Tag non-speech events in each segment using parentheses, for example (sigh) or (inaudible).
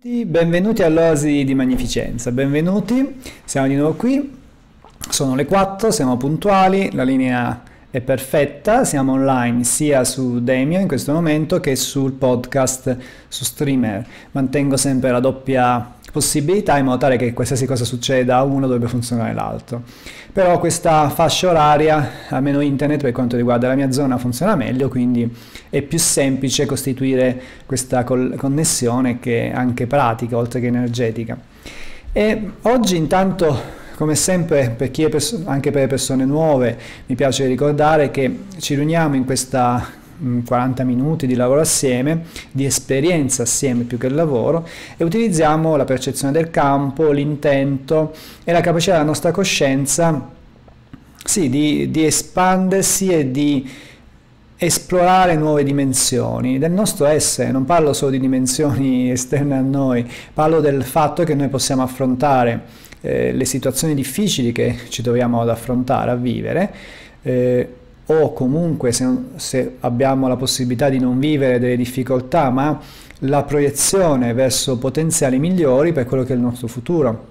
Benvenuti all'Oasi di Magnificenza, benvenuti, siamo di nuovo qui, sono le 4, siamo puntuali, la linea è perfetta, siamo online sia su Demio in questo momento che sul podcast su Streamer, mantengo sempre la doppia possibilità in modo tale che qualsiasi cosa succeda a uno dovrebbe funzionare l'altro. Però questa fascia oraria, almeno internet per quanto riguarda la mia zona, funziona meglio, quindi è più semplice costituire questa connessione che è anche pratica oltre che energetica. E oggi intanto come sempre, per pers- anche per le persone nuove, mi piace ricordare che ci riuniamo in questa 40 minuti di lavoro assieme, di esperienza assieme più che lavoro e utilizziamo la percezione del campo, l'intento e la capacità della nostra coscienza sì, di, di espandersi e di esplorare nuove dimensioni del nostro essere, non parlo solo di dimensioni (laughs) esterne a noi, parlo del fatto che noi possiamo affrontare eh, le situazioni difficili che ci troviamo ad affrontare, a vivere, eh, o comunque se, se abbiamo la possibilità di non vivere delle difficoltà, ma la proiezione verso potenziali migliori per quello che è il nostro futuro.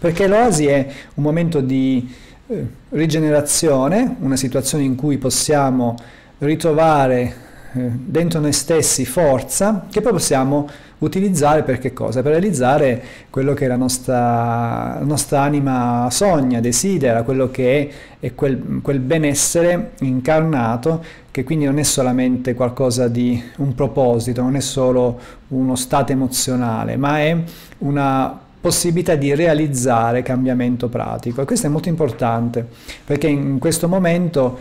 Perché l'oasi è un momento di eh, rigenerazione, una situazione in cui possiamo ritrovare dentro noi stessi forza che poi possiamo utilizzare per che cosa? Per realizzare quello che la nostra, la nostra anima sogna, desidera, quello che è, è quel, quel benessere incarnato che quindi non è solamente qualcosa di un proposito, non è solo uno stato emozionale, ma è una possibilità di realizzare cambiamento pratico e questo è molto importante perché in questo momento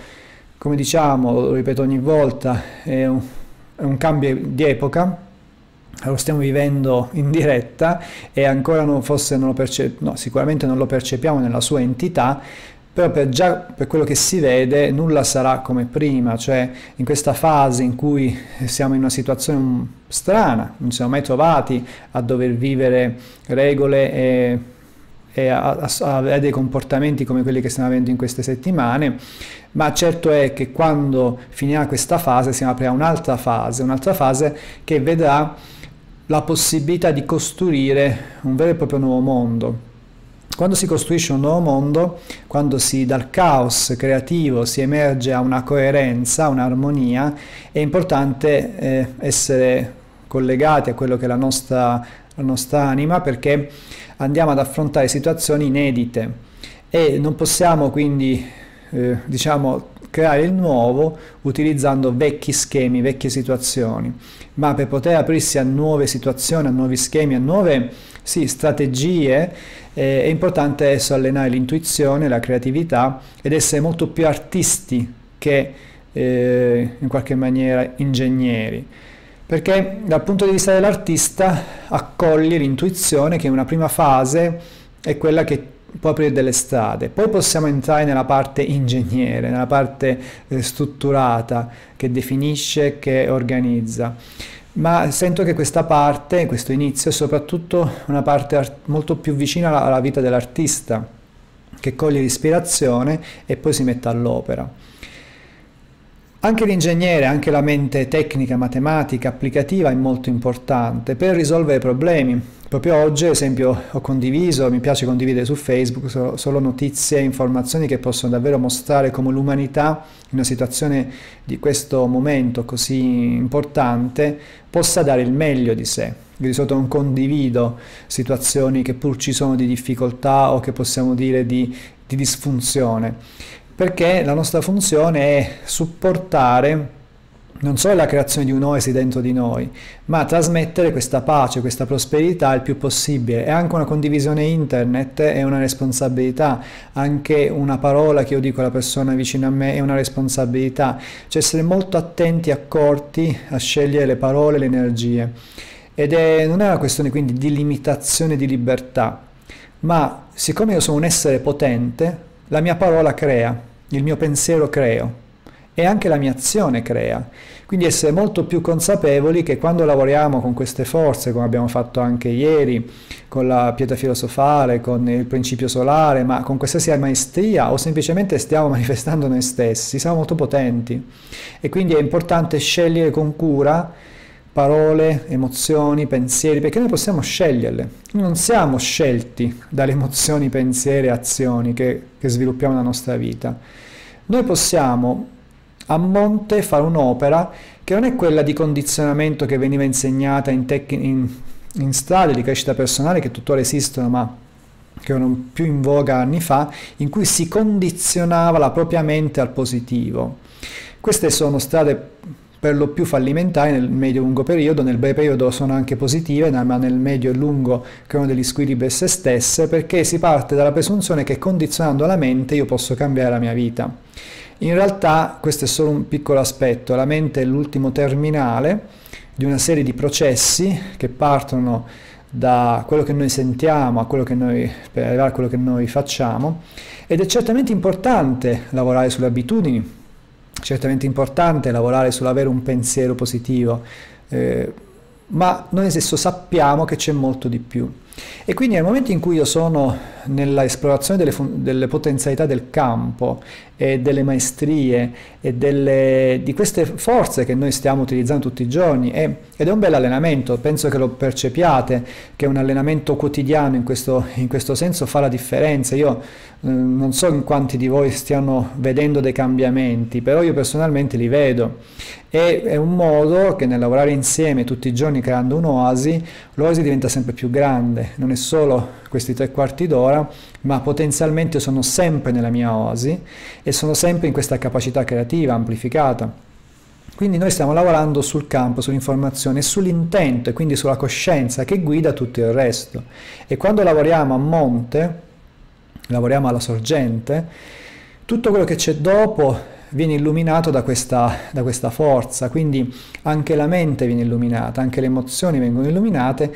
come diciamo, lo ripeto ogni volta, è un, è un cambio di epoca, lo stiamo vivendo in diretta e ancora non, forse non lo percepiamo, no, sicuramente non lo percepiamo nella sua entità, però per già per quello che si vede nulla sarà come prima, cioè in questa fase in cui siamo in una situazione strana, non siamo mai trovati a dover vivere regole e e avere dei comportamenti come quelli che stiamo avendo in queste settimane, ma certo è che quando finirà questa fase si aprirà un'altra fase, un'altra fase che vedrà la possibilità di costruire un vero e proprio nuovo mondo. Quando si costruisce un nuovo mondo, quando si dal caos creativo si emerge a una coerenza, a un'armonia, è importante eh, essere collegati a quello che è la nostra, la nostra anima perché andiamo ad affrontare situazioni inedite e non possiamo quindi eh, diciamo creare il nuovo utilizzando vecchi schemi, vecchie situazioni, ma per poter aprirsi a nuove situazioni, a nuovi schemi, a nuove sì, strategie, eh, è importante adesso allenare l'intuizione, la creatività ed essere molto più artisti che eh, in qualche maniera ingegneri perché dal punto di vista dell'artista accoglie l'intuizione che una prima fase è quella che può aprire delle strade, poi possiamo entrare nella parte ingegnere, nella parte eh, strutturata che definisce, che organizza. Ma sento che questa parte, questo inizio, è soprattutto una parte molto più vicina alla, alla vita dell'artista, che coglie l'ispirazione e poi si mette all'opera. Anche l'ingegnere, anche la mente tecnica, matematica, applicativa è molto importante per risolvere problemi. Proprio oggi, ad esempio, ho condiviso, mi piace condividere su Facebook solo notizie e informazioni che possono davvero mostrare come l'umanità, in una situazione di questo momento così importante, possa dare il meglio di sé. Io di solito non condivido situazioni che pur ci sono di difficoltà o che possiamo dire di, di disfunzione perché la nostra funzione è supportare non solo la creazione di un'oasi dentro di noi, ma trasmettere questa pace, questa prosperità il più possibile. E anche una condivisione internet è una responsabilità, anche una parola che io dico alla persona vicino a me è una responsabilità. Cioè essere molto attenti, accorti a scegliere le parole, le energie. Ed è, non è una questione quindi di limitazione di libertà, ma siccome io sono un essere potente, la mia parola crea, il mio pensiero creo e anche la mia azione crea. Quindi essere molto più consapevoli che quando lavoriamo con queste forze, come abbiamo fatto anche ieri, con la pietra filosofale, con il principio solare, ma con qualsiasi maestria o semplicemente stiamo (laughs) manifestando noi stessi, siamo molto potenti. E quindi è importante scegliere con cura parole, emozioni, pensieri, perché noi possiamo sceglierle. Non siamo scelti dalle (laughs) emozioni, pensieri e azioni che, che sviluppiamo nella nostra vita. Noi possiamo a monte fare un'opera che non è quella di condizionamento che veniva insegnata in, in, in strade di crescita personale che tuttora esistono, ma che erano più in voga anni fa, in cui si condizionava la propria mente al positivo. Queste sono strade per lo più fallimentari nel medio-lungo periodo, nel breve periodo sono anche positive, ma nel medio e lungo creano degli squilibri se stesse, perché si parte dalla presunzione che condizionando la mente io posso cambiare la mia vita. In realtà questo è solo un piccolo aspetto, la mente è l'ultimo terminale di una serie di processi che partono da quello che noi sentiamo a quello che noi, per arrivare a quello che noi facciamo. Ed è certamente importante lavorare sulle abitudini, certamente importante lavorare sull'avere un pensiero positivo, eh, ma noi stesso sappiamo che c'è molto di più. E quindi nel momento in cui io sono nella esplorazione delle, delle potenzialità del campo e delle maestrie e delle, di queste forze che noi stiamo utilizzando tutti i giorni e, ed è un bel allenamento, penso che lo percepiate, che un allenamento quotidiano in questo, in questo senso fa la differenza. Io eh, non so in quanti di voi stiano vedendo dei cambiamenti, però io personalmente li vedo e è un modo che nel lavorare insieme tutti i giorni creando un'oasi, l'oasi diventa sempre più grande, non è solo questi tre quarti d'ora, ma potenzialmente sono sempre nella mia oasi e sono sempre in questa capacità creativa amplificata. Quindi noi stiamo lavorando sul campo, sull'informazione, sull'intento e quindi sulla coscienza che guida tutto il resto. E quando lavoriamo a monte, lavoriamo alla sorgente, tutto quello che c'è dopo viene illuminato da questa, da questa forza, quindi anche la mente viene illuminata, anche le emozioni vengono illuminate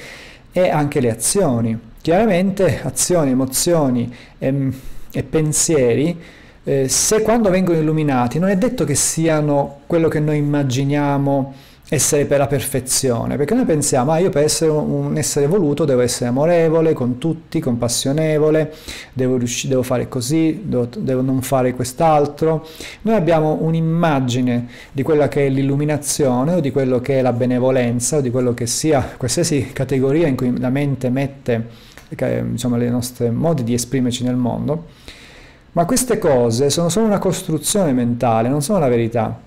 e anche le azioni. Chiaramente azioni, emozioni e, e pensieri, eh, se quando vengono illuminati non è detto che siano quello che noi immaginiamo essere per la perfezione, perché noi pensiamo, ah, io per essere un essere voluto devo essere amorevole con tutti, compassionevole, devo, riuscire, devo fare così, devo, devo non fare quest'altro. Noi abbiamo un'immagine di quella che è l'illuminazione o di quello che è la benevolenza o di quello che sia qualsiasi categoria in cui la mente mette diciamo, i nostri modi di esprimerci nel mondo, ma queste cose sono solo una costruzione mentale, non sono la verità.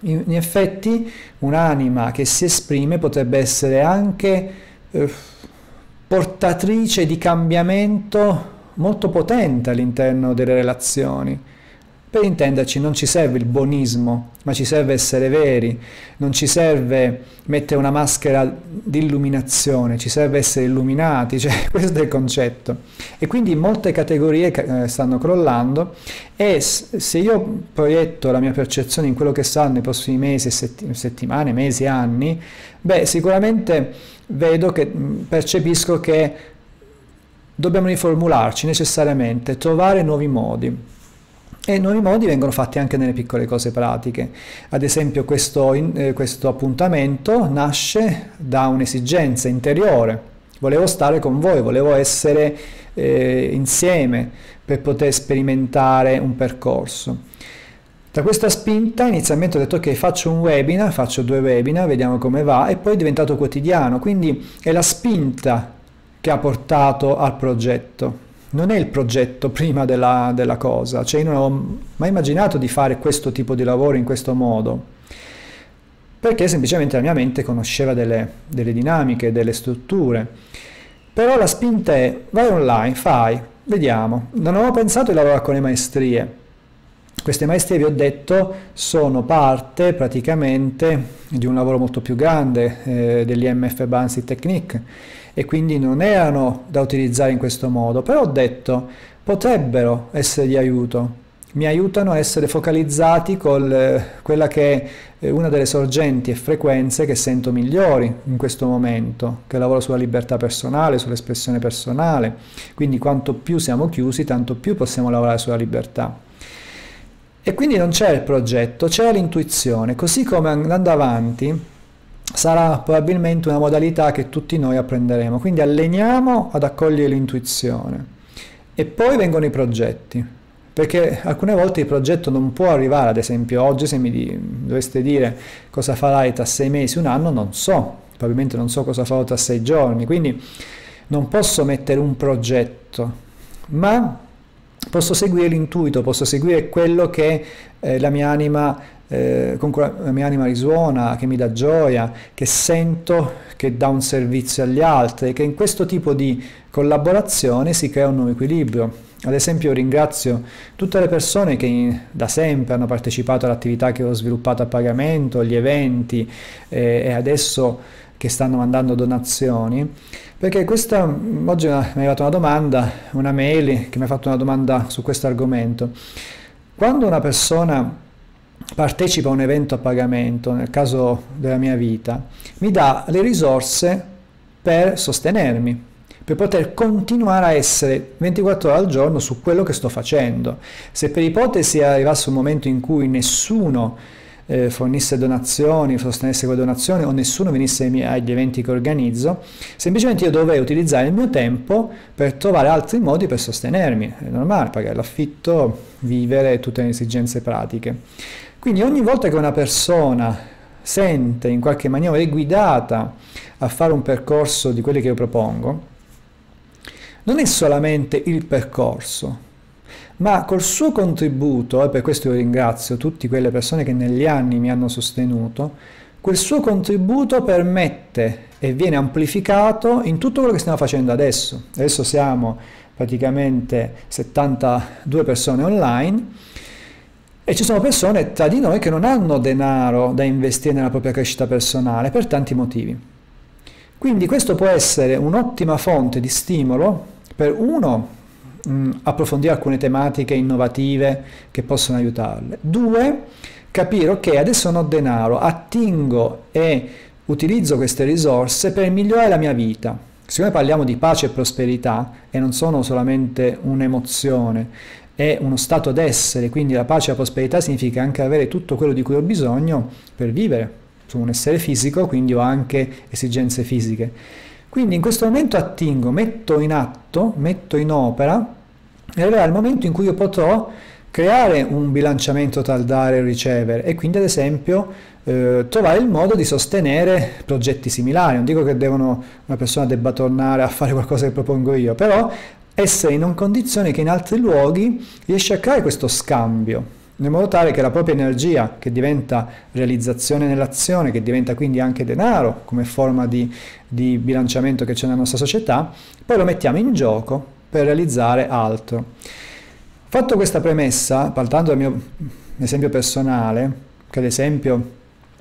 In, effetti un'anima che si esprime potrebbe essere anche eh, portatrice di cambiamento molto potente all'interno delle relazioni. Per intenderci non ci serve il buonismo, ma ci serve essere veri, non ci serve mettere una maschera di illuminazione, ci serve essere illuminati, cioè (laughs) questo è il concetto. E quindi molte categorie eh, stanno crollando e se io proietto la mia percezione in quello che saranno i prossimi mesi, settimane, mesi, anni, beh sicuramente vedo che percepisco che dobbiamo riformularci necessariamente, trovare nuovi modi. E nuovi modi vengono fatti anche nelle piccole cose pratiche. Ad esempio questo, eh, questo appuntamento nasce da un'esigenza interiore. Volevo stare con voi, volevo essere eh, insieme per poter sperimentare un percorso. Da questa spinta inizialmente ho detto ok faccio un webinar, faccio due webinar, vediamo come va e poi è diventato quotidiano, quindi è la spinta che ha portato al progetto non è il progetto (laughs) prima della, della cosa, cioè io non ho mai immaginato di fare questo tipo di lavoro in questo modo, perché semplicemente la mia mente conosceva delle, delle dinamiche, delle strutture. Però la spinta è vai online, fai, vediamo. Non avevo pensato di lavorare con le maestrie. Queste maestrie, vi ho detto, sono parte praticamente di un lavoro molto più grande eh, dell'IMF Bansi Technique e quindi non erano da utilizzare in questo modo, però ho detto potrebbero essere di aiuto, mi aiutano a essere focalizzati con eh, quella che è una delle sorgenti e frequenze che sento migliori in questo momento, che lavoro sulla libertà personale, sull'espressione personale, quindi quanto più siamo chiusi, tanto più possiamo lavorare sulla libertà. E quindi non c'è il progetto, c'è l'intuizione, così come andando avanti sarà probabilmente una modalità che tutti noi apprenderemo. Quindi alleniamo ad accogliere l'intuizione e poi vengono i progetti. perché alcune volte il progetto non può arrivare, ad esempio oggi se mi doveste dire cosa farai tra sei mesi, un anno, non so, probabilmente non so cosa farò tra sei giorni, quindi non posso mettere un progetto, ma posso seguire l'intuito, posso seguire quello che eh, la mia anima eh, con cui la mia anima risuona, che mi dà gioia, che sento che dà un servizio agli altri, che in questo tipo di collaborazione si crea un nuovo equilibrio. Ad esempio ringrazio tutte le persone che da sempre hanno partecipato all'attività che ho sviluppato a pagamento, gli eventi eh, e adesso che stanno mandando donazioni, perché questa, oggi mi è arrivata una domanda, una mail che mi ha fatto una domanda su questo argomento. Quando una persona partecipa a un evento a pagamento, nel caso della mia vita, mi dà le risorse per sostenermi, per poter continuare a essere 24 ore al giorno su quello che sto facendo. Se per ipotesi arrivasse un momento in cui nessuno eh, fornisse donazioni, sostenesse quelle donazioni o nessuno venisse agli eventi che organizzo, semplicemente io dovrei utilizzare il mio tempo per trovare altri modi per sostenermi. È normale pagare l'affitto, vivere, tutte le esigenze pratiche. Quindi ogni volta che una persona sente in qualche maniera è guidata a fare un percorso di quelli che io propongo, non è solamente il percorso, ma col suo contributo, e per questo io ringrazio tutte quelle persone che negli anni mi hanno sostenuto, quel suo contributo permette e viene amplificato in tutto quello che stiamo facendo adesso. Adesso siamo praticamente 72 persone online e ci sono persone tra di noi che non hanno denaro da investire nella propria crescita personale per tanti motivi. Quindi questo può essere un'ottima fonte di stimolo per uno mh, approfondire alcune tematiche innovative che possono aiutarle. Due, capire ok, adesso non ho denaro, attingo e utilizzo queste risorse per migliorare la mia vita. Siccome parliamo di pace e prosperità e non sono solamente un'emozione, è uno stato d'essere, quindi la pace e la prosperità significa anche avere tutto quello di cui ho bisogno per vivere. Sono un essere fisico, quindi ho anche esigenze fisiche. Quindi in questo momento attingo, metto in atto, metto in opera, e arriverà il momento in cui io potrò creare un bilanciamento tra il dare e il ricevere e quindi ad esempio eh, trovare il modo di sostenere progetti similari. Non dico che devono, una persona debba tornare a fare qualcosa che propongo io, però essere in una condizione che in altri luoghi riesce a creare questo scambio, in modo tale che la propria energia, che diventa realizzazione nell'azione, che diventa quindi anche denaro come forma di, di bilanciamento che c'è nella nostra società, poi lo mettiamo in gioco per realizzare altro. Fatto questa premessa, partendo dal mio esempio personale, che ad esempio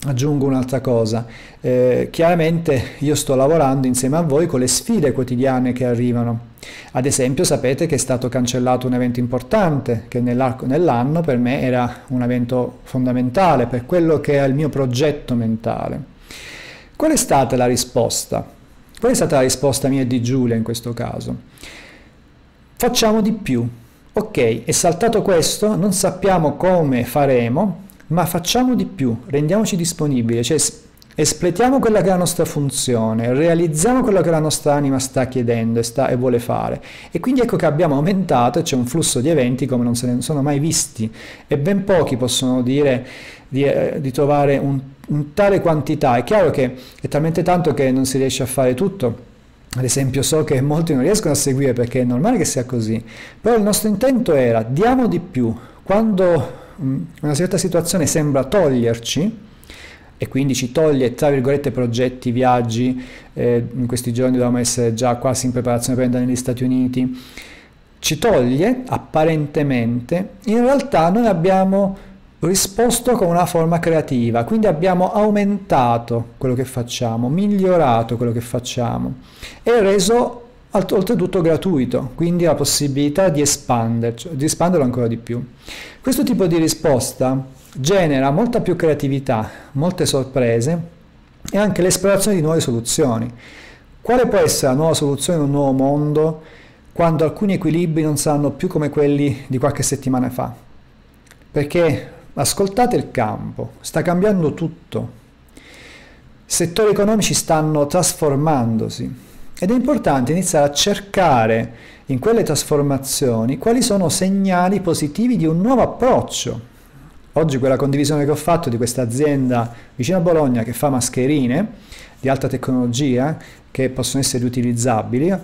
Aggiungo un'altra cosa, eh, chiaramente io sto lavorando insieme a voi con le sfide quotidiane che arrivano. Ad esempio sapete che è stato cancellato un evento importante che nell'arco dell'anno per me era un evento fondamentale per quello che è il mio progetto mentale. Qual è stata la risposta? Qual è stata la risposta mia e di Giulia in questo caso? Facciamo di più. Ok, è saltato questo, non sappiamo come faremo, ma facciamo di più, rendiamoci disponibili, cioè espletiamo quella che è la nostra funzione, realizziamo quello che la nostra anima sta chiedendo e, sta, e vuole fare. E quindi ecco che abbiamo aumentato e c'è un flusso di eventi come non se ne sono mai visti e ben pochi possono dire di, eh, di trovare un, un tale quantità. È chiaro che è talmente tanto che non si riesce a fare tutto. Ad esempio so che molti non riescono a seguire perché è normale che sia così, però il nostro intento era diamo di più. Quando Mm, una certa situazione sembra toglierci e quindi ci toglie, tra virgolette, progetti, viaggi, eh, in questi giorni dovevamo essere già quasi in preparazione per andare negli Stati Uniti, ci toglie apparentemente, in realtà noi abbiamo risposto con una forma creativa, quindi abbiamo aumentato quello che facciamo, migliorato quello che facciamo e reso oltretutto gratuito, quindi la possibilità di espanderlo ancora di più. Questo tipo di risposta genera molta più creatività, molte sorprese e anche l'esplorazione di nuove soluzioni. Quale può essere la nuova soluzione in un nuovo mondo quando alcuni equilibri non saranno più come quelli di qualche settimana fa? Perché ascoltate il campo, sta cambiando tutto. Settori economici stanno trasformandosi, ed è importante iniziare a cercare in quelle trasformazioni quali sono segnali positivi di un nuovo approccio. Oggi quella condivisione che ho fatto di questa azienda vicino a Bologna che fa mascherine di alta tecnologia che possono essere riutilizzabili,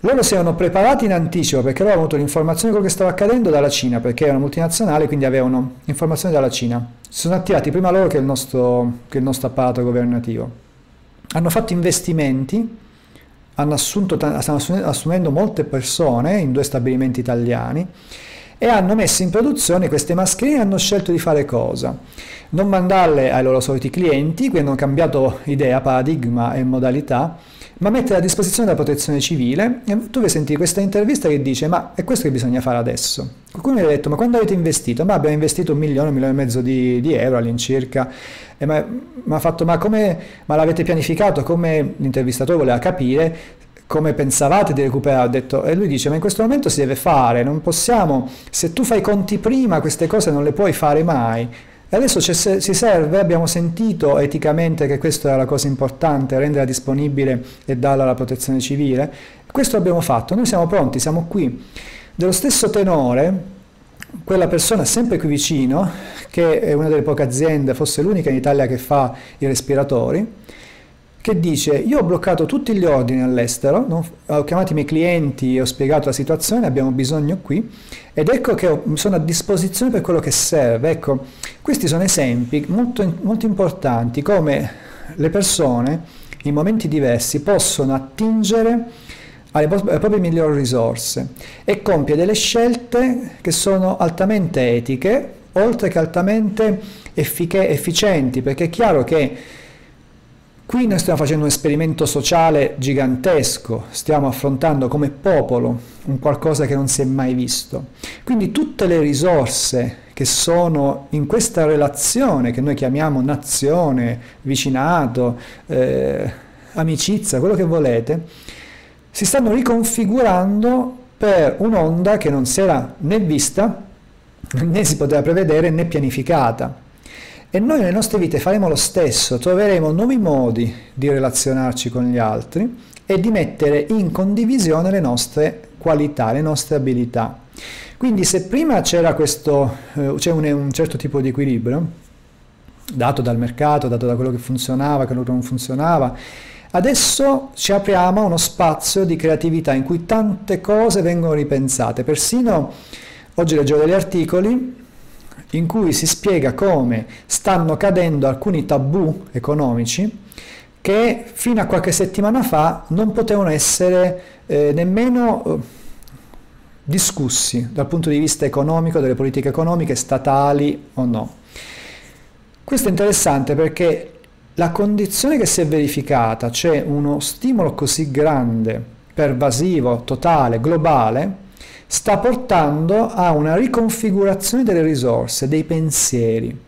loro si erano preparati in anticipo perché avevano avuto l'informazione di quello che stava accadendo dalla Cina, perché erano multinazionali, quindi avevano informazioni dalla Cina. Si sono attivati prima loro che il nostro, che il nostro apparato governativo. Hanno fatto investimenti, hanno assunto, stanno assumendo molte persone in due stabilimenti italiani e hanno messo in produzione queste mascherine hanno scelto di fare cosa? Non mandarle ai loro soliti clienti, quindi hanno cambiato idea, paradigma e modalità, ma mettere a disposizione della protezione civile. E tu vai sentire questa intervista che dice: Ma è questo che bisogna fare adesso? Qualcuno mi ha detto: Ma quando avete investito? Ma abbiamo investito un milione, un milione e mezzo di, di euro all'incirca. E ma, ha fatto: Ma come ma l'avete pianificato? Come l'intervistatore voleva capire come pensavate di recuperare? Ho detto, e lui dice, ma in questo momento si deve fare, non possiamo, se tu fai conti prima, queste cose non le puoi fare mai. E adesso si serve, abbiamo sentito eticamente che questa era la cosa importante, renderla disponibile e darla alla protezione civile. Questo abbiamo fatto, noi siamo pronti, siamo qui. Dello stesso tenore, quella persona sempre qui vicino, che è una delle poche aziende, forse l'unica in Italia che fa i respiratori, che dice io ho bloccato tutti gli ordini all'estero, no? ho chiamato i miei clienti e ho spiegato la situazione, abbiamo bisogno qui ed ecco che ho, sono a disposizione per quello che serve. Ecco, questi sono esempi molto, molto importanti come le persone in momenti diversi possono attingere alle, alle proprie migliori risorse e compiere delle scelte che sono altamente etiche, oltre che altamente effic- efficienti, perché è chiaro che Qui noi stiamo facendo un esperimento sociale gigantesco, stiamo affrontando come popolo un qualcosa che non si è mai visto. Quindi tutte le risorse che sono in questa relazione che noi chiamiamo nazione, vicinato, eh, amicizia, quello che volete, si stanno riconfigurando per un'onda che non si era né vista, né si poteva prevedere né pianificata. E noi nelle nostre vite faremo lo stesso, troveremo nuovi modi di relazionarci con gli altri e di mettere in condivisione le nostre qualità, le nostre abilità. Quindi se prima c'era questo, eh, c'è un, un certo tipo di equilibrio, dato dal mercato, dato da quello che funzionava, quello che non funzionava, Adesso ci apriamo a uno spazio di creatività in cui tante cose vengono ripensate. Persino oggi leggevo degli articoli in cui si spiega come stanno cadendo alcuni tabù economici che fino a qualche settimana fa non potevano essere eh, nemmeno eh, discussi dal punto di vista economico, delle politiche economiche, statali o no. Questo è interessante perché la condizione che si è verificata, cioè uno stimolo così grande, pervasivo, totale, globale, sta portando a una riconfigurazione delle risorse, dei pensieri.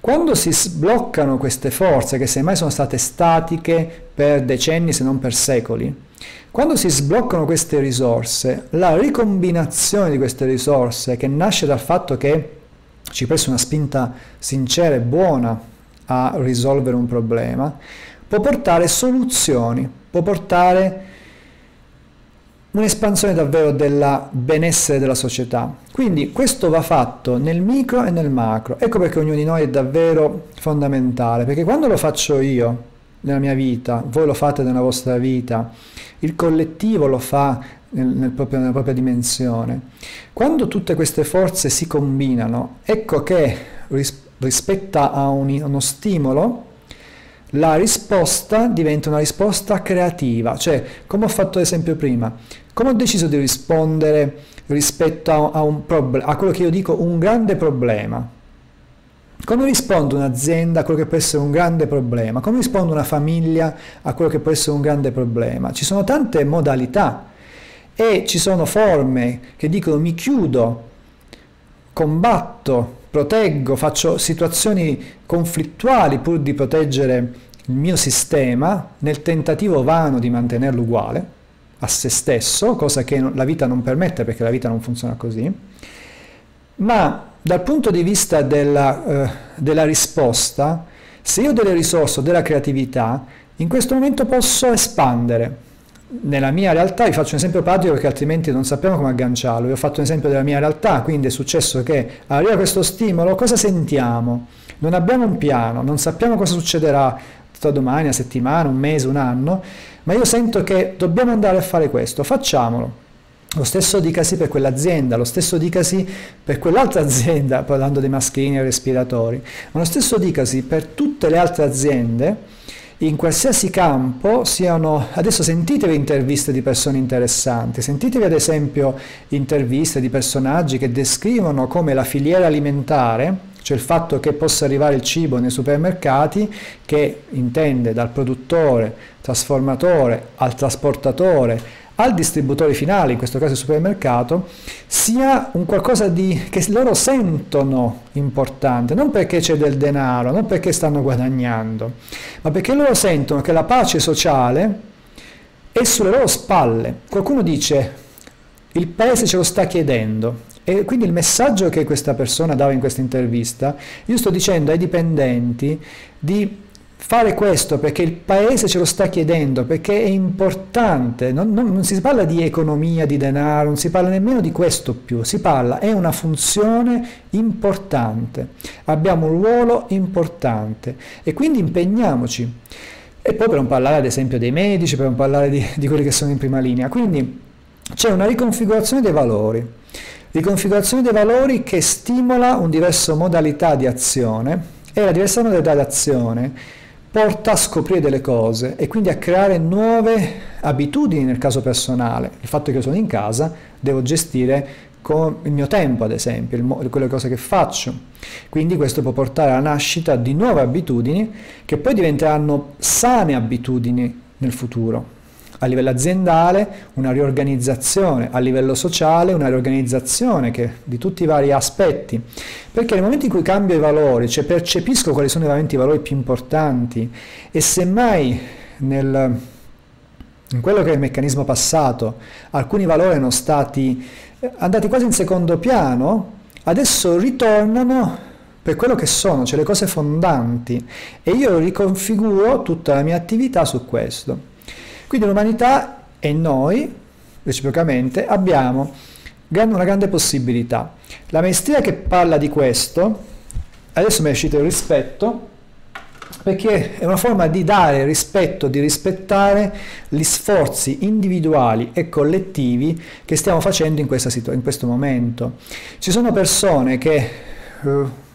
Quando si sbloccano queste forze, che semmai sono state statiche per decenni se non per secoli, quando si sbloccano queste risorse, la ricombinazione di queste risorse, che nasce dal fatto che ci presta una spinta sincera e buona a risolvere un problema, può portare soluzioni, può portare un'espansione davvero del benessere della società. Quindi questo va fatto nel micro e nel macro. Ecco perché ognuno di noi è davvero fondamentale, perché quando lo faccio io nella mia vita, voi lo fate nella vostra vita, il collettivo lo fa nel, nel proprio, nella propria dimensione. Quando tutte queste forze si combinano, ecco che ris- rispetto a un, uno stimolo, la risposta diventa una risposta creativa, cioè come ho fatto l'esempio prima, come ho deciso di rispondere rispetto a, a, un proble- a quello che io dico un grande problema. Come risponde un'azienda a quello che può essere un grande problema? Come risponde una famiglia a quello che può essere un grande problema? Ci sono tante modalità e ci sono forme che dicono mi chiudo, combatto, proteggo, faccio situazioni conflittuali pur di proteggere il mio sistema nel tentativo vano di mantenerlo uguale a se stesso, cosa che la vita non permette perché la vita non funziona così, ma dal punto di vista della, eh, della risposta Se io ho delle risorse, ho della creatività, in questo momento posso espandere. Nella mia realtà, vi faccio un esempio pratico perché altrimenti non sappiamo come agganciarlo, vi ho fatto un esempio della mia realtà, quindi è successo che arriva questo stimolo, cosa sentiamo? Non abbiamo un piano, non sappiamo cosa succederà tra domani, una settimana, un mese, un anno, ma io sento che dobbiamo andare a fare questo, facciamolo. Lo stesso dicasi per quell'azienda, lo stesso dicasi per quell'altra (laughs) azienda, parlando dei maschini e respiratori, ma lo stesso dicasi per tutte le altre aziende in qualsiasi campo siano, adesso sentitevi interviste di persone interessanti, sentitevi ad esempio interviste di personaggi che descrivono come la filiera alimentare, cioè il fatto che possa arrivare il cibo nei supermercati, che intende dal produttore, trasformatore al trasportatore, al distributore finale, in questo caso il supermercato, sia un qualcosa di, che loro sentono importante, non perché c'è del denaro, non perché stanno guadagnando, ma perché loro sentono che la pace sociale è sulle loro spalle. Qualcuno dice il paese ce lo sta chiedendo e quindi il messaggio che questa persona dava in questa intervista, io sto dicendo ai dipendenti di fare questo perché il paese ce lo sta chiedendo, perché è importante, non, non, non, si parla di economia, di denaro, non si parla nemmeno di questo più, si parla, è una funzione importante, abbiamo un ruolo importante. E quindi impegniamoci. E poi per non parlare ad esempio dei medici, per non parlare di, di quelli che sono in prima linea, quindi c'è una riconfigurazione dei valori, riconfigurazione dei valori che stimola una diversa modalità di azione e la diversa modalità di azione porta a scoprire delle cose e quindi a creare nuove abitudini nel caso personale. Il fatto che io sono in casa, devo gestire il mio tempo, ad esempio, il, quelle cose che faccio. Quindi questo può portare alla nascita di nuove abitudini che poi diventeranno sane abitudini nel futuro a livello aziendale una riorganizzazione, a livello sociale una riorganizzazione che, di tutti i vari aspetti, perché nel momento in cui cambio i valori, cioè percepisco quali sono veramente i valori più importanti e semmai nel, in quello che è il meccanismo passato alcuni valori erano stati eh, andati quasi in secondo piano, adesso ritornano per quello che sono, cioè le cose fondanti e io riconfiguro tutta la mia attività su questo. Quindi l'umanità e noi, reciprocamente, abbiamo una grande possibilità. La maestria che parla di questo, adesso mi è uscito il rispetto, perché è una forma di dare rispetto, di rispettare gli sforzi individuali e collettivi che stiamo facendo in, in questo momento. Ci sono persone che... Uh,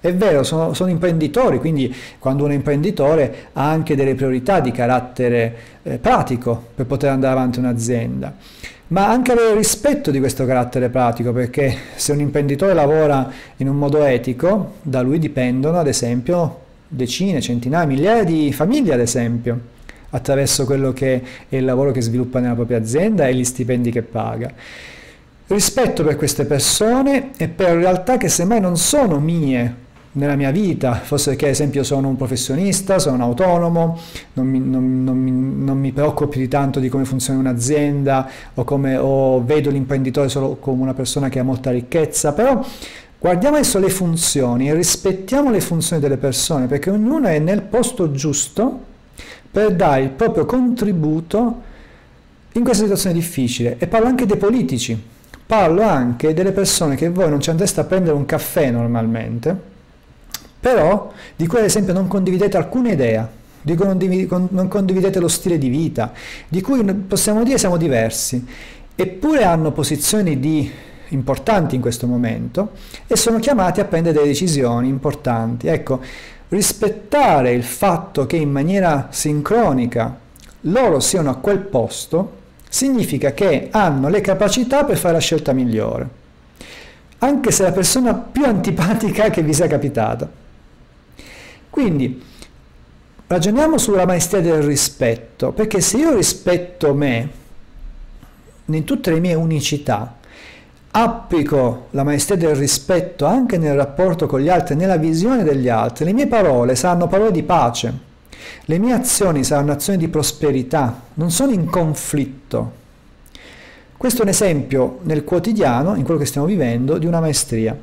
è vero, sono, sono, imprenditori, quindi quando uno è imprenditore ha anche delle priorità di carattere eh, pratico per poter andare avanti un'azienda, ma anche avere rispetto di questo carattere pratico, perché se un imprenditore lavora in un modo etico, da lui dipendono ad esempio decine, centinaia, migliaia di famiglie ad esempio attraverso quello che è il lavoro che sviluppa nella propria azienda e gli stipendi che paga. Rispetto per queste persone e per realtà che semmai non sono mie nella mia vita, forse perché ad esempio sono un professionista, sono un autonomo, non mi, non, non mi, non mi preoccupo di tanto di come funziona un'azienda o, come, o vedo l'imprenditore solo come una persona che ha molta ricchezza, però guardiamo adesso le funzioni e rispettiamo le funzioni delle persone perché ognuno è nel posto giusto per dare il proprio contributo in questa situazione difficile. E parlo anche dei politici, parlo anche delle persone che voi non ci andreste a prendere un caffè normalmente, però di cui ad esempio non condividete alcuna idea, di cui non condividete lo stile di vita, di cui possiamo dire siamo diversi, eppure hanno posizioni di importanti in questo momento e sono chiamati a prendere delle decisioni importanti. Ecco, rispettare il fatto che in maniera sincronica loro siano a quel posto significa che hanno le capacità per fare la scelta migliore, anche se la persona più antipatica che vi sia capitata. Quindi ragioniamo sulla maestria del rispetto, perché se io rispetto me in tutte le mie unicità, applico la maestria del rispetto anche nel rapporto con gli altri, nella visione degli altri, le mie parole saranno parole di pace, le mie azioni saranno azioni di prosperità, non sono in conflitto. Questo è un esempio nel quotidiano, in quello che stiamo vivendo, di una maestria.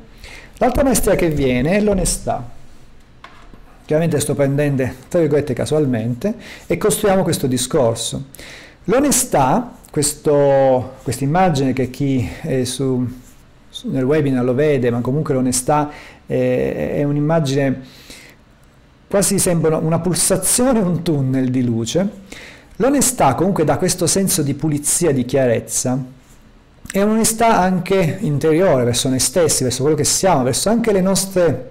L'altra maestria che viene è l'onestà. Chiaramente sto prendendo tra virgolette casualmente, e costruiamo questo discorso. L'onestà, questa immagine che chi è su, nel webinar lo vede, ma comunque l'onestà è, è un'immagine quasi sembra una pulsazione, un tunnel di luce. L'onestà comunque dà questo senso di pulizia, di chiarezza, e un'onestà anche interiore verso noi stessi, verso quello che siamo, verso anche le nostre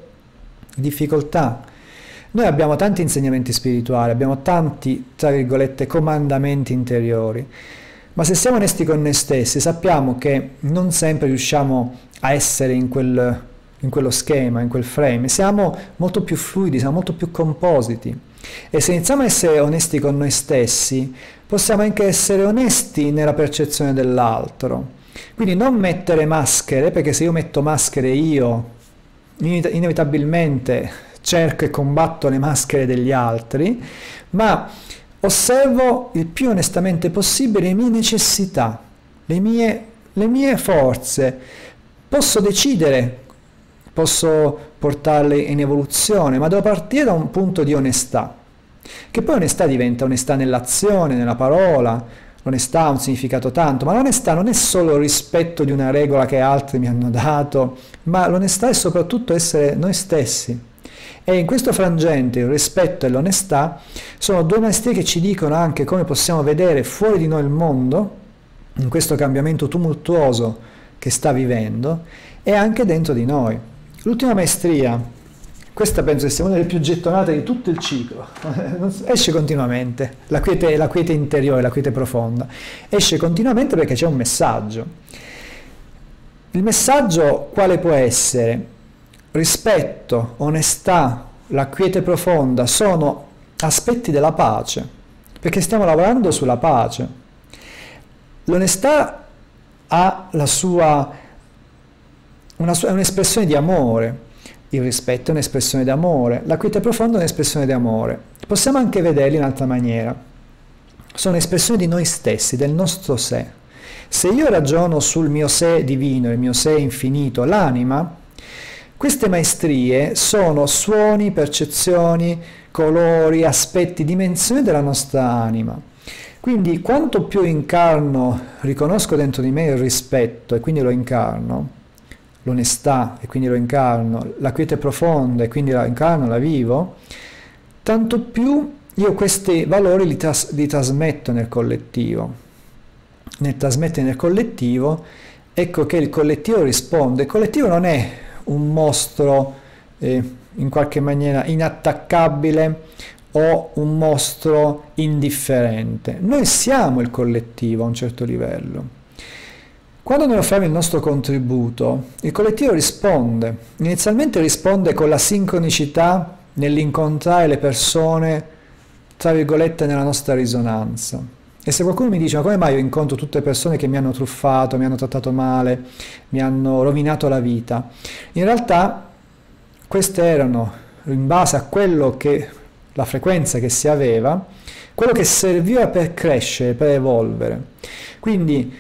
difficoltà. Noi abbiamo tanti insegnamenti spirituali, abbiamo tanti, tra virgolette, comandamenti interiori, ma se siamo onesti con noi stessi sappiamo che non sempre riusciamo a essere in, quel, in quello schema, in quel frame, siamo molto più fluidi, siamo molto più compositi. E se iniziamo a essere onesti con noi stessi, possiamo anche essere onesti nella percezione dell'altro. Quindi non mettere maschere, perché se io metto maschere io, inevitabilmente cerco e combatto le maschere degli altri, ma osservo il più onestamente possibile le mie necessità, le mie, le mie forze. Posso decidere, posso portarle in evoluzione, ma devo partire da un punto di onestà, che poi onestà diventa onestà nell'azione, nella parola, L'onestà ha un significato tanto, ma l'onestà non è solo il rispetto di una regola che altri mi hanno dato, ma l'onestà è soprattutto essere noi stessi. E in questo frangente il rispetto e l'onestà sono due maestrie che ci dicono anche come possiamo vedere fuori di noi il mondo, in questo cambiamento tumultuoso che sta vivendo, e anche dentro di noi. L'ultima maestria questa penso sia una delle più gettonate di tutto il ciclo, (laughs) esce continuamente, la quiete, la quiete interiore, la quiete profonda, esce continuamente perché c'è un messaggio. Il messaggio quale può essere? Rispetto, onestà, la quiete profonda sono aspetti della pace, perché stiamo lavorando sulla pace. L'onestà ha la sua, una è un'espressione di amore, il rispetto è un'espressione d'amore, la quiete profonda è un'espressione d'amore. Possiamo anche vederli in un'altra maniera. Sono espressioni di noi stessi, del nostro sé. Se io ragiono sul mio sé divino, il mio sé infinito, l'anima, queste maestrie sono suoni, percezioni, colori, aspetti, dimensioni della nostra anima. Quindi quanto più incarno, riconosco dentro di me il rispetto e quindi lo incarno, l'onestà e quindi lo incarno, la quiete profonda e quindi la incarno, la vivo, tanto più io questi valori li, tras- li trasmetto nel collettivo. Nel trasmettere nel collettivo, ecco che il collettivo risponde. Il collettivo non è un mostro eh, in qualche maniera inattaccabile o un mostro indifferente. Noi siamo il collettivo a un certo livello. Quando noi offriamo il nostro contributo, il collettivo risponde. Inizialmente risponde con la sincronicità nell'incontrare le persone, tra virgolette, nella nostra risonanza. E se qualcuno mi dice ma come mai io incontro tutte persone che mi hanno truffato, mi hanno trattato male, mi hanno rovinato la vita, in realtà queste erano, in base a quello che, la frequenza che si aveva, quello che serviva per crescere, per evolvere. Quindi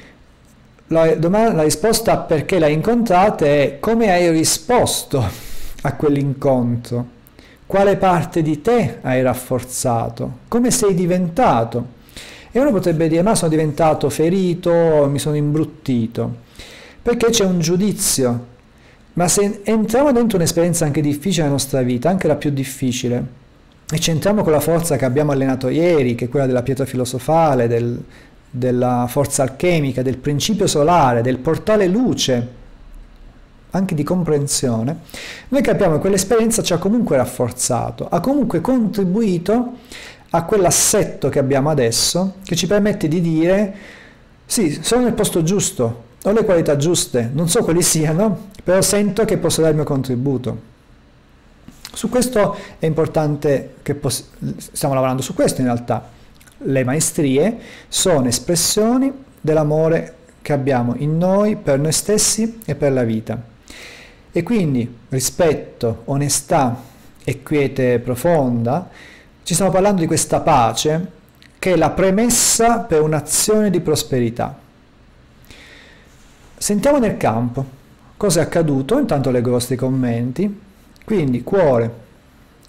la, domanda, la risposta a perché l'hai incontrata è come hai risposto a quell'incontro, quale parte di te hai rafforzato, come sei diventato. E uno potrebbe dire ma sono diventato ferito, mi sono imbruttito, perché c'è un giudizio. Ma se entriamo dentro un'esperienza anche difficile nella nostra vita, anche la più difficile, e ci entriamo con la forza che abbiamo allenato ieri, che è quella della pietra filosofale, del, della forza alchemica, del principio solare, del portale luce, anche di comprensione, noi capiamo che quell'esperienza ci ha comunque rafforzato, ha comunque contribuito a quell'assetto che abbiamo adesso, che ci permette di dire, sì, sono nel posto giusto, ho le qualità giuste, non so quali siano, però sento che posso dare il mio contributo. Su questo è importante che stiamo lavorando su questo in realtà le maestrie sono espressioni dell'amore che abbiamo in noi, per noi stessi e per la vita. E quindi rispetto, onestà e quiete profonda, ci stiamo parlando di questa pace che è la premessa per un'azione di prosperità. Sentiamo nel campo cosa è accaduto, intanto leggo i vostri commenti. Quindi cuore,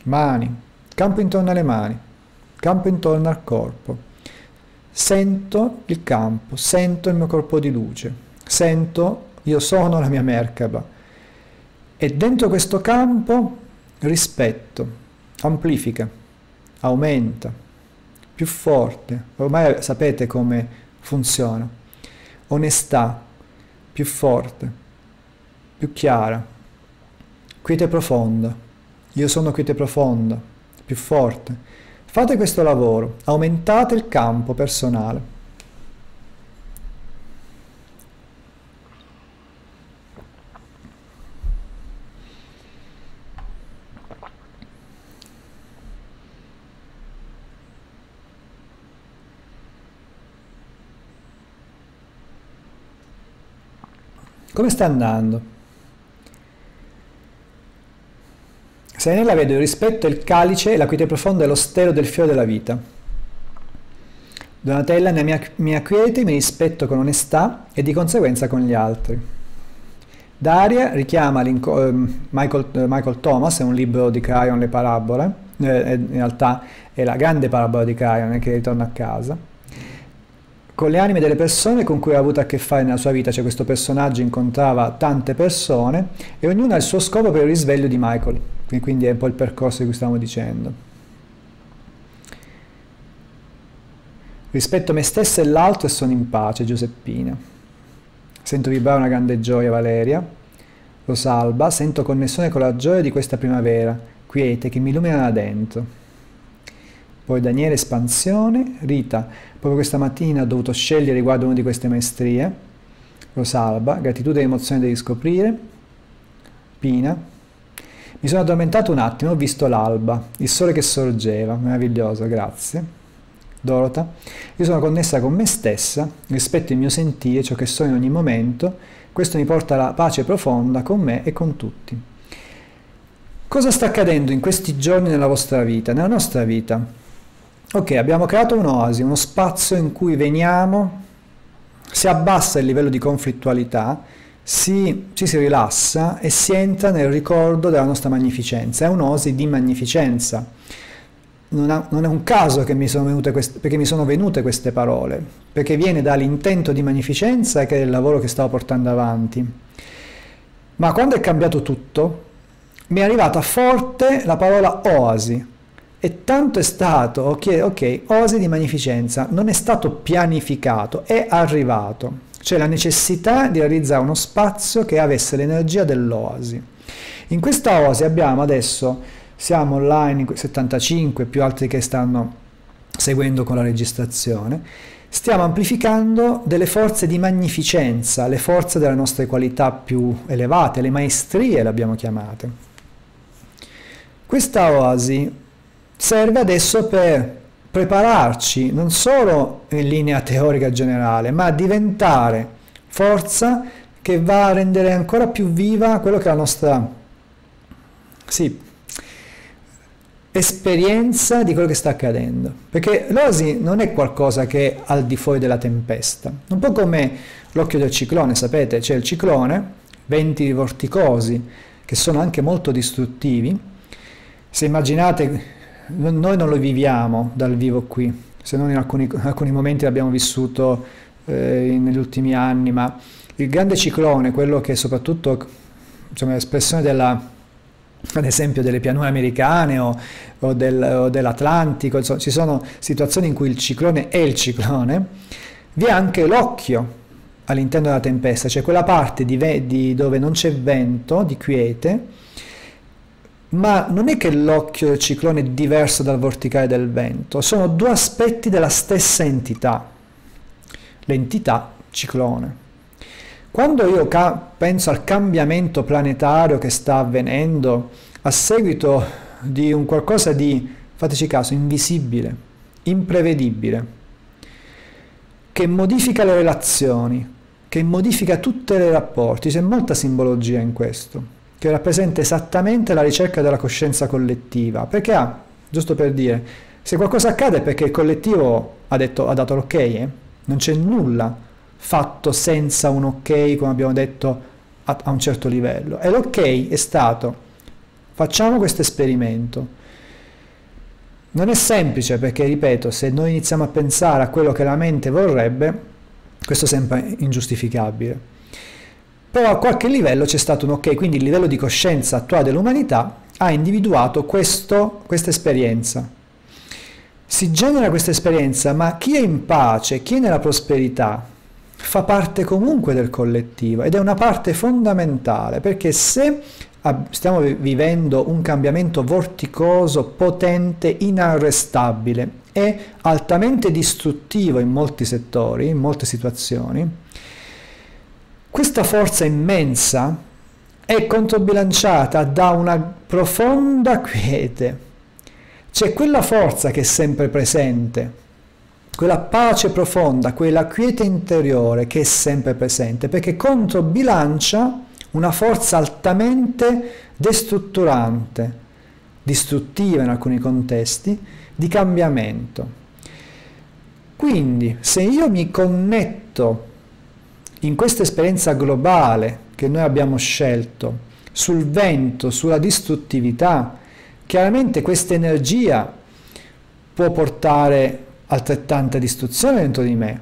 mani, campo intorno alle mani, campo intorno al corpo. Sento il campo, sento il mio corpo di luce, sento io sono la mia Merkaba. E dentro questo campo rispetto, amplifica, aumenta, più forte. Ormai sapete come funziona. Onestà, più forte, più chiara, quiete profonda. Io sono quiete profonda, più forte. Fate questo lavoro, aumentate il campo personale. Come sta andando? Se nella vedo il rispetto, il calice, la quiete profonda e lo stelo del fiore della vita. Donatella, nella mia, mia quiete mi rispetto con onestà e di conseguenza con gli altri. Daria richiama eh, Michael, eh, Michael, Thomas, è un libro di Cryon, Le parabole, eh, in realtà è la grande parabola di Cryon che ritorna a casa con le anime delle persone con cui ha avuto a che fare nella sua vita, cioè questo personaggio incontrava tante persone e ognuno ha il suo scopo per il risveglio di Michael, quindi è un po' il percorso di cui stavamo dicendo. Rispetto me stessa e l'altro e sono in pace, Giuseppina. Sento vibrare una grande gioia, Valeria. Rosalba, sento connessione con la gioia di questa primavera, quiete, che mi illumina da dentro. Poi Daniele Espansione, Rita, proprio questa mattina ho dovuto scegliere riguardo una di queste maestrie, Rosalba, gratitudine e emozione di riscoprire, Pina, mi sono addormentato un attimo, ho visto l'alba, il sole che sorgeva, meraviglioso, grazie. Dorota, io sono connessa con me stessa, rispetto il mio sentire, ciò che sono in ogni momento, questo mi porta alla pace profonda con me e con tutti. Cosa sta accadendo in questi giorni nella vostra vita, nella nostra vita? Ok, abbiamo creato un'oasi, uno spazio in cui veniamo, si abbassa il livello di conflittualità, si, ci si rilassa e si entra nel ricordo della nostra magnificenza. È un'oasi di magnificenza. Non, ha, non, è un caso che mi sono venute queste, perché mi sono venute queste parole, perché viene dall'intento di magnificenza che è il lavoro che stavo portando avanti. Ma quando è cambiato tutto, mi è arrivata forte la parola oasi e tanto è stato, ok, oasi di magnificenza, non è stato pianificato, è arrivato. C'è la necessità di realizzare uno spazio che avesse l'energia dell'oasi. In questa oasi abbiamo adesso, siamo online, 75 più altri che stanno seguendo con la registrazione, stiamo amplificando delle forze di magnificenza, le forze delle nostre qualità più elevate, le maestrie le abbiamo chiamate. Questa oasi serve adesso per prepararci non solo in linea teorica generale, ma diventare forza che va a rendere ancora più viva quello che è la nostra sì, esperienza di quello che sta accadendo. Perché l'osi non è qualcosa che è al di fuori della tempesta. Un po' come l'occhio del ciclone, sapete, c'è il ciclone, venti vorticosi che sono anche molto distruttivi. Se immaginate noi non lo viviamo dal vivo qui, se non in alcuni, alcuni momenti l'abbiamo vissuto eh, negli ultimi anni, ma il grande ciclone, quello che soprattutto insomma, l'espressione della, ad esempio delle pianure americane o, o, del, o dell'Atlantico, insomma, ci sono situazioni in cui il ciclone è il ciclone, vi è anche l'occhio all'interno della tempesta, cioè quella parte di, di dove non c'è vento, di quiete, ma non è che l'occhio del ciclone è diverso dal vorticale del vento, sono due aspetti della stessa entità, l'entità ciclone. Quando io penso al cambiamento planetario che sta avvenendo a seguito di un qualcosa di, fateci caso, invisibile, imprevedibile, che modifica le relazioni, che modifica tutti i rapporti, c'è molta simbologia in questo che rappresenta esattamente la ricerca della coscienza collettiva, perché ha, giusto per dire, se qualcosa accade è perché il collettivo ha, detto, ha dato l'ok, eh? non c'è nulla fatto senza un ok, come abbiamo detto, a, a un certo livello. E l'ok è stato, facciamo questo esperimento, Non è semplice perché, ripeto, se noi iniziamo a pensare a quello che la mente vorrebbe, questo sembra ingiustificabile. Però a qualche livello c'è stato un ok, quindi il livello di coscienza attuale dell'umanità ha individuato questa esperienza. Si genera questa esperienza, ma chi è in pace, chi è nella prosperità, fa parte comunque del collettivo ed è una parte fondamentale perché se stiamo vivendo un cambiamento vorticoso, potente, inarrestabile e altamente distruttivo in molti settori, in molte situazioni, questa forza immensa è controbilanciata da una profonda quiete. C'è quella forza che è sempre presente, quella pace profonda, quella quiete interiore che è sempre presente, perché controbilancia una forza altamente destrutturante, distruttiva in alcuni contesti, di cambiamento. Quindi, se io mi connetto in questa esperienza globale che noi abbiamo scelto, sul vento, sulla distruttività, chiaramente questa energia può portare altrettanta distruzione dentro di me.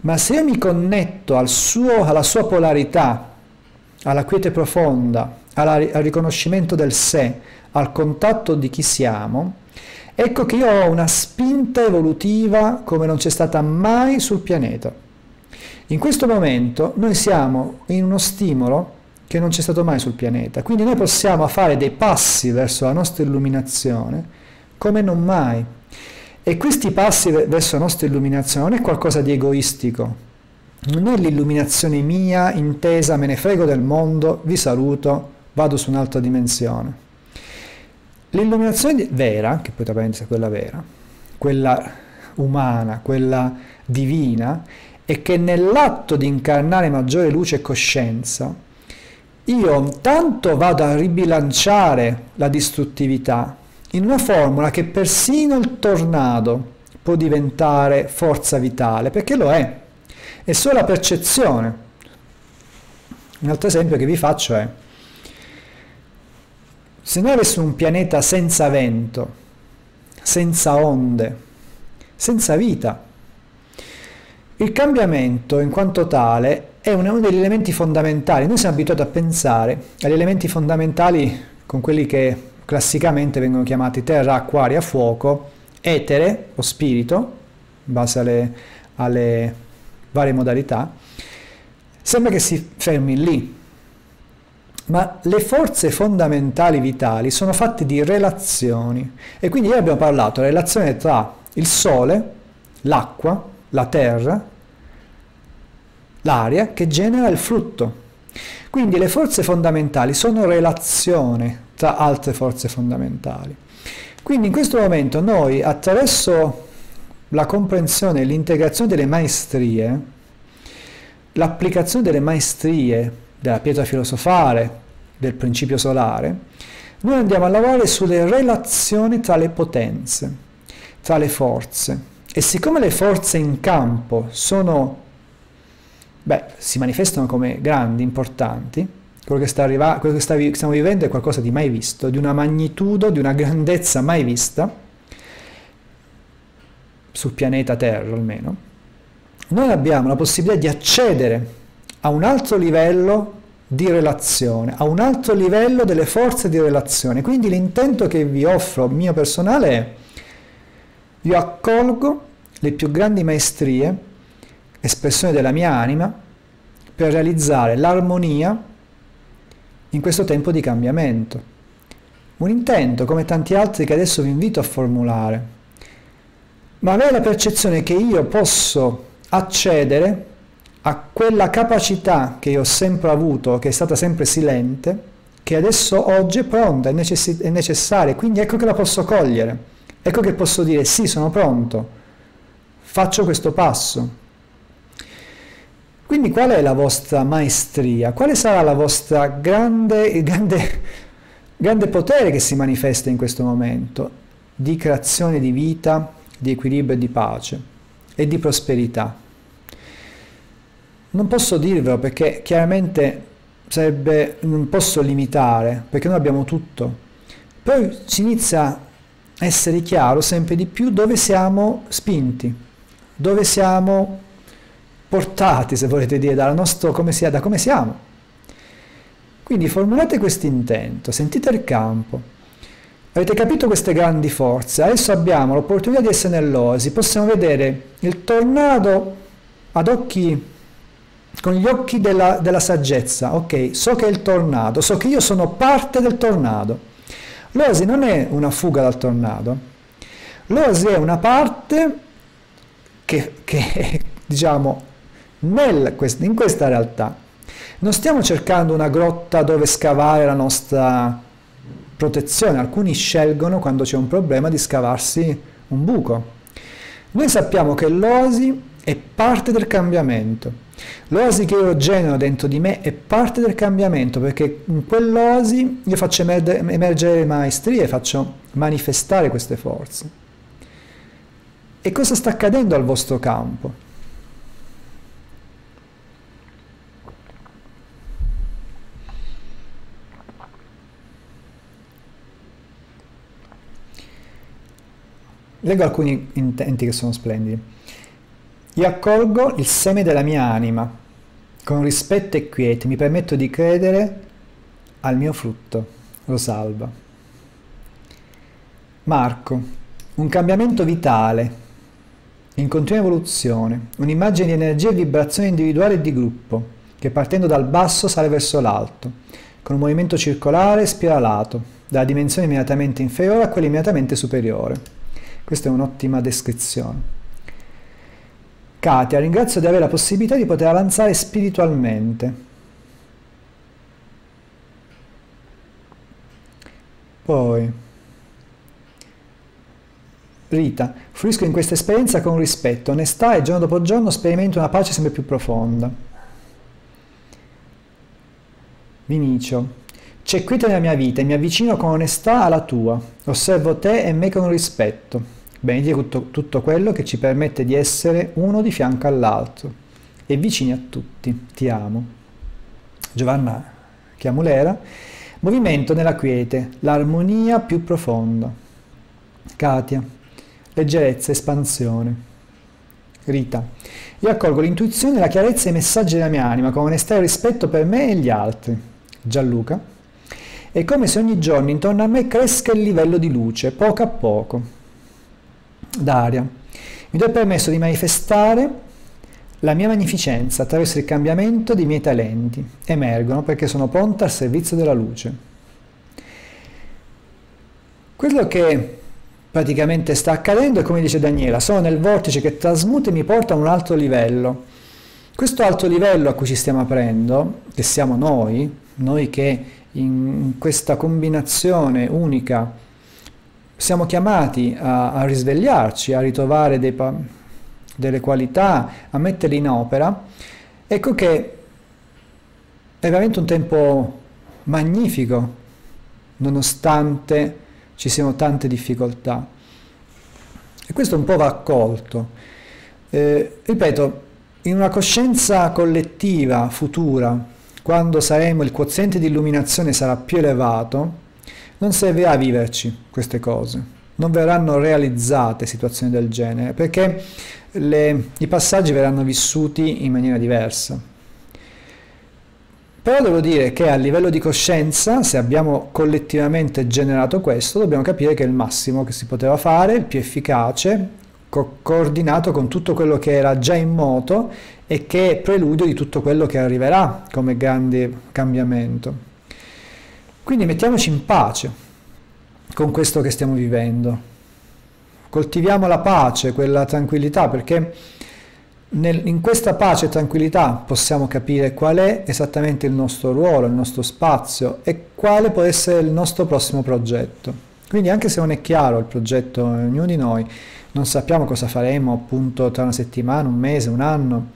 Ma se io mi connetto al suo, alla sua polarità, alla quiete profonda, alla, al riconoscimento del sé, al contatto di chi siamo, ecco che io ho una spinta evolutiva come non c'è stata mai sul pianeta. In questo momento noi siamo in uno stimolo che non c'è stato mai sul pianeta, quindi noi possiamo fare dei passi verso la nostra illuminazione come non mai. E questi passi verso la nostra illuminazione non è qualcosa di egoistico, non è l'illuminazione mia intesa, me ne frego del mondo, vi saluto, vado su un'altra dimensione. L'illuminazione vera, che potrebbe essere quella vera, quella umana, quella divina, è che nell'atto di incarnare maggiore luce e coscienza, io tanto vado a ribilanciare la distruttività, in una formula che persino il tornado può diventare forza vitale, perché lo è, è solo la percezione. Un altro esempio che vi faccio è, se noi avessimo un pianeta senza vento, senza onde, senza vita, il cambiamento in quanto tale è uno degli elementi fondamentali. Noi siamo abituati a pensare agli elementi fondamentali con quelli che classicamente vengono chiamati terra, acqua, aria, fuoco, etere o spirito, in base alle, alle varie modalità, sembra che si fermi lì. Ma le forze fondamentali vitali sono fatte di relazioni e quindi ieri abbiamo parlato della relazione tra il sole, l'acqua, la terra, l'aria che genera il frutto. Quindi le forze fondamentali sono relazione tra altre forze fondamentali. Quindi in questo momento noi attraverso la comprensione e l'integrazione delle maestrie, l'applicazione delle maestrie della pietra filosofale, del principio solare, noi andiamo a lavorare sulle relazioni tra le potenze, tra le forze. E siccome le forze in campo sono, beh, si manifestano come grandi, importanti, quello che, sta arriva- quello che sta stiamo vivendo è qualcosa di mai visto, di una magnitudo, di una grandezza mai vista, sul pianeta Terra almeno, noi abbiamo la possibilità di accedere a un altro livello di relazione, a un altro livello delle forze di relazione. Quindi l'intento che vi offro mio personale è io accolgo le più grandi maestrie, espressione della mia anima, per realizzare l'armonia in questo tempo di cambiamento. Un intento come tanti altri che adesso vi invito a formulare, ma avere la percezione che io posso accedere a quella capacità che io ho sempre avuto, che è stata sempre silente, che adesso oggi è pronta, è, necess- è necessaria, quindi ecco che la posso cogliere, ecco che posso dire sì, sono pronto, faccio questo passo, quindi qual è la vostra maestria? Quale sarà la vostra grande, grande, (laughs) grande potere che si manifesta in questo momento di creazione di vita, di equilibrio e di pace e di prosperità? Non posso dirvelo perché chiaramente sarebbe, non posso limitare, perché noi abbiamo tutto. Poi si inizia essere chiaro sempre di più dove siamo spinti, dove siamo portati, se volete dire, dalla nostra, come sia, da come siamo. Quindi formulate questo intento, sentite il campo. Avete capito queste grandi forze? Adesso abbiamo l'opportunità di essere nell'oasi, possiamo vedere il tornado ad occhi con gli occhi della, della, saggezza, ok, so che è il tornado, so che io sono parte del tornado. L'oasi non è una fuga dal tornado, l'oasi è una parte che, che (laughs) diciamo, nel, in questa realtà. Non stiamo cercando una grotta dove scavare la nostra protezione, alcuni scelgono quando c'è un problema di scavarsi un buco. Noi sappiamo che l'oasi è parte del cambiamento. L'oasi che io genero dentro di me è parte del cambiamento perché in quell'oasi io faccio emergere le maestrie, faccio manifestare queste forze. E cosa sta accadendo al vostro campo? Leggo alcuni intenti che sono splendidi. Io accolgo il seme della mia anima, con rispetto e quiete mi permetto di credere al mio frutto. Rosalba. Marco, un cambiamento vitale, in continua evoluzione, un'immagine di energia e vibrazione individuale e di gruppo, che partendo dal basso sale verso l'alto, con un movimento circolare spiralato, dalla dimensione immediatamente inferiore a quella immediatamente superiore. Questa è un'ottima descrizione. Katia, ringrazio di avere la possibilità di poter avanzare spiritualmente. Poi, Rita, fruisco in questa esperienza con rispetto, onestà e giorno dopo giorno sperimento una pace sempre più profonda. Vinicio, c'è quiete nella mia vita e mi avvicino con onestà alla tua, osservo te e me con rispetto. Benedire tutto, tutto quello che ci permette di essere uno di fianco all'altro e vicini a tutti. Ti amo. Giovanna Chiamulera. Movimento nella quiete, l'armonia più profonda. Katia. Leggerezza, espansione. Rita. Io accolgo l'intuizione, la chiarezza e i messaggi della mia anima con onestà e rispetto per me e gli altri. Gianluca. È come se ogni giorno intorno a me cresca il livello di luce, poco a poco Daria. Mi do il permesso di manifestare la mia magnificenza attraverso il cambiamento dei miei talenti. Emergono perché sono pronta al servizio della luce. Quello che praticamente sta accadendo è come dice Daniela, sono nel vortice che trasmuta e mi porta a un altro livello. Questo alto livello a cui ci stiamo aprendo, che siamo noi, noi che in questa combinazione unica siamo chiamati a, a risvegliarci, a ritrovare dei, delle qualità, a metterle in opera, ecco che è veramente un tempo magnifico, nonostante ci siano tante difficoltà. E questo un po' va accolto. Eh, ripeto, in una coscienza collettiva futura, quando saremo, il quoziente di illuminazione sarà più elevato, non servirà a viverci queste cose, non verranno realizzate situazioni del genere, perché le, i passaggi verranno vissuti in maniera diversa. Però devo dire che a livello di coscienza, se abbiamo collettivamente generato questo, dobbiamo capire che è il massimo che si poteva fare, il più efficace, co- coordinato con tutto quello che era già in moto e che è preludio di tutto quello che arriverà come grande cambiamento. Quindi mettiamoci in pace con questo che stiamo vivendo. Coltiviamo la pace, quella tranquillità, perché nel, in questa pace e tranquillità possiamo capire qual è esattamente il nostro ruolo, il nostro spazio e quale può essere il nostro prossimo progetto. Quindi anche se non è chiaro il progetto ognuno di noi, non sappiamo cosa faremo appunto tra una settimana, un mese, un anno,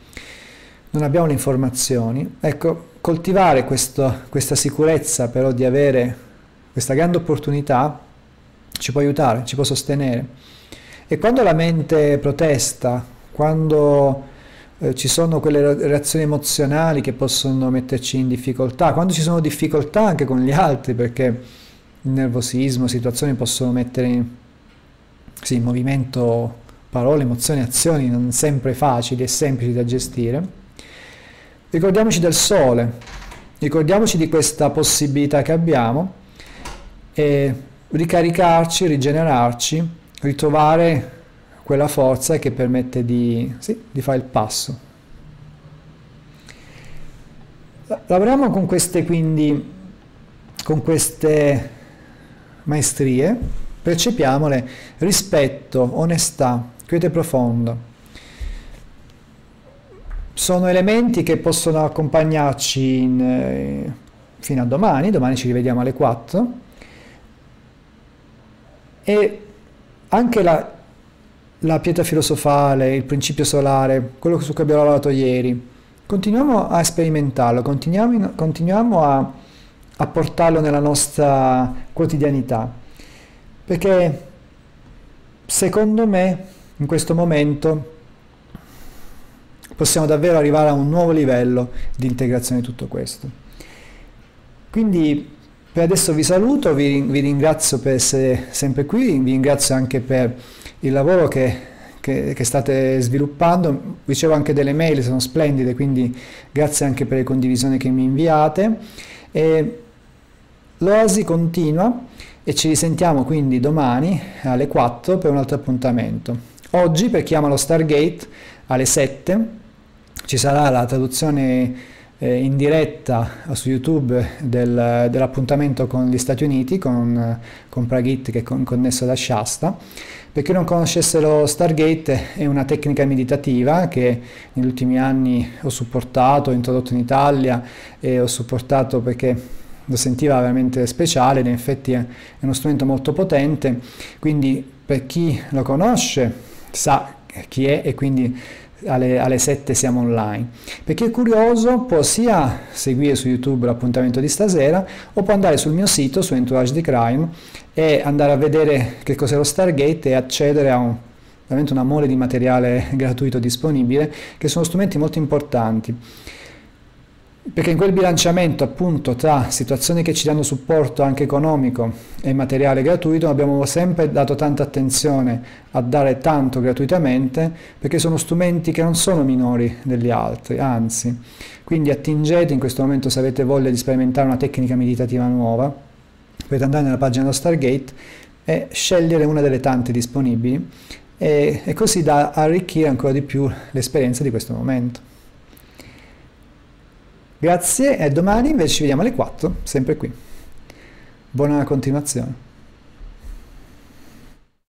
non abbiamo le informazioni, ecco, coltivare questo, questa sicurezza però di avere questa grande opportunità ci può aiutare, ci può sostenere. E quando la mente protesta, quando eh, ci sono quelle reazioni emozionali che possono metterci in difficoltà, quando ci sono difficoltà anche con gli altri, perché il nervosismo, situazioni possono mettere in, sì, movimento, parole, emozioni, azioni non sempre facili e semplici da gestire. Ricordiamoci del sole, ricordiamoci di questa possibilità che abbiamo e ricaricarci, rigenerarci, ritrovare quella forza che permette di, sì, di fare il passo. Lavoriamo con queste quindi con queste maestrie, percepiamole rispetto, onestà, quiete profondo. Sono elementi che possono accompagnarci in, eh, fino a domani, domani ci rivediamo alle 4, e anche la, la pietra filosofale, il principio solare, quello su cui abbiamo lavorato ieri, continuiamo a sperimentarlo, continuiamo, continuiamo a a portarlo nella nostra quotidianità. Perché secondo me in questo momento possiamo davvero arrivare a un nuovo livello di integrazione di tutto questo. Quindi per adesso vi saluto, vi, vi ringrazio per essere sempre qui, vi ringrazio anche per il lavoro che, che, che, state sviluppando, ricevo anche delle mail, sono splendide, quindi grazie anche per le condivisioni che mi inviate. E L'Oasi continua e ci risentiamo quindi domani alle 4 per un altro appuntamento. Oggi per chi ama lo Stargate alle 7 ci sarà la traduzione eh, in diretta su YouTube del, dell'appuntamento con gli Stati Uniti, con, con Pragit che è con, connesso da Shasta. Per chi non conoscesse Stargate è una tecnica meditativa che negli ultimi anni ho supportato, ho introdotto in Italia e ho supportato perché lo sentiva veramente speciale ed in effetti è uno strumento molto potente, quindi per chi lo conosce sa chi è e quindi alle, alle 7 siamo online. Per chi è curioso può sia seguire su YouTube l'appuntamento di stasera o può andare sul mio sito su Entourage di Crime e andare a vedere che cos'è lo Stargate e accedere a un, veramente una mole di materiale (laughs) gratuito disponibile che sono strumenti molto importanti perché in quel bilanciamento appunto tra situazioni che ci danno supporto anche economico e materiale gratuito abbiamo sempre dato tanta attenzione a dare tanto gratuitamente perché sono strumenti che non sono minori degli altri, anzi, quindi attingete in questo momento se avete voglia di sperimentare una tecnica meditativa nuova, potete andare nella pagina dello Stargate e scegliere una delle tante disponibili e, e così da arricchire ancora di più l'esperienza di questo momento. Grazie e domani invece ci vediamo alle 4, sempre qui. Buona continuazione.